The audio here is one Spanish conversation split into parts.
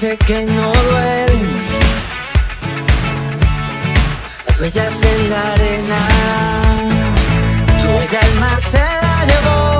sé que no duelen las huellas en la arena, tu huella el mar se la llevó.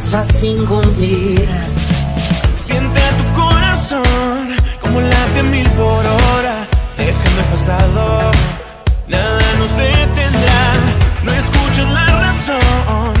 promesas sin cumplir. Siente tu corazón como late mil por hora. Déjame pasado, nada nos detendrá. No escuchas la razón.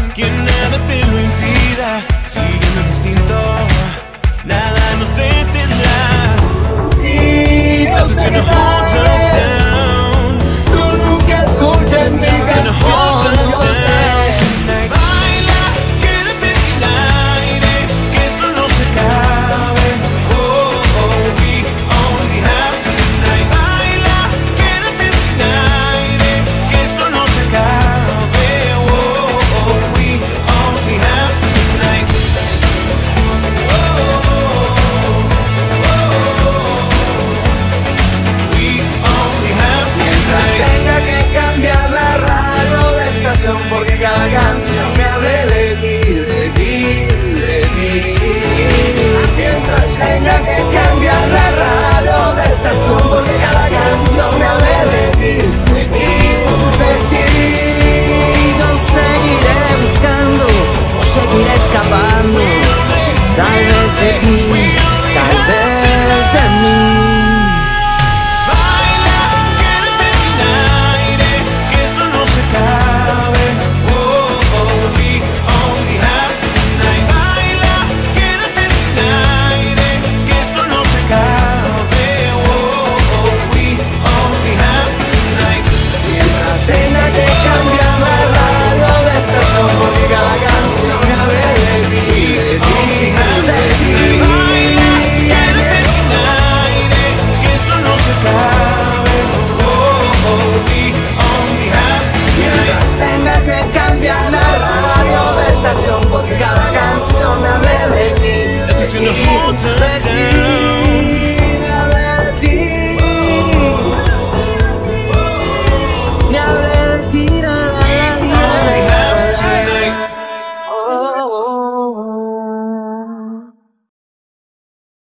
I'm not